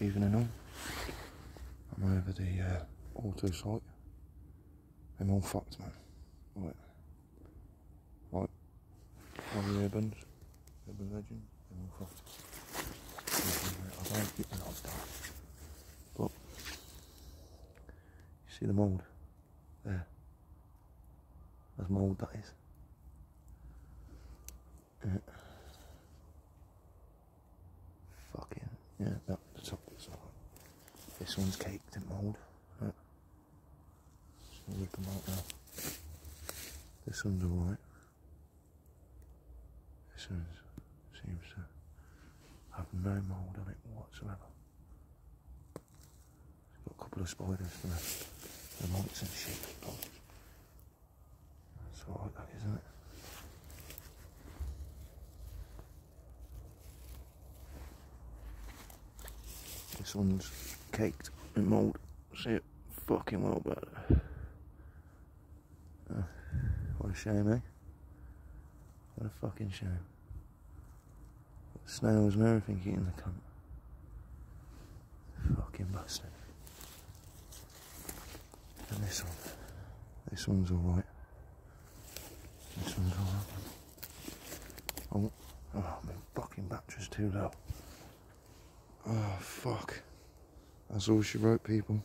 evening all. I'm over the uh, auto site. I'm all fucked, man. Right. Right. Of the urban, urban legend. I'm all fucked. I don't get the knob done. But, you see the mould? There. That's mould, that is. Yeah. Fucking, yeah, that, the top is alright. This one's caked in mould. Right. Just rip them out now. This one's alright. This one seems to have no mould on it whatsoever. It's got a couple of spiders for the, the mites and shit. That's alright, that isn't it? This one's caked in mould. See it fucking well better. Uh, what a shame, eh? What a fucking shame. Snails and everything eating the cunt. Fucking bastard. And this one. This one's alright. This one's alright. Oh, oh, my fucking battery's too low. Oh, fuck. That's all she wrote, people.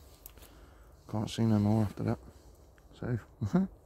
Can't see no more after that. So,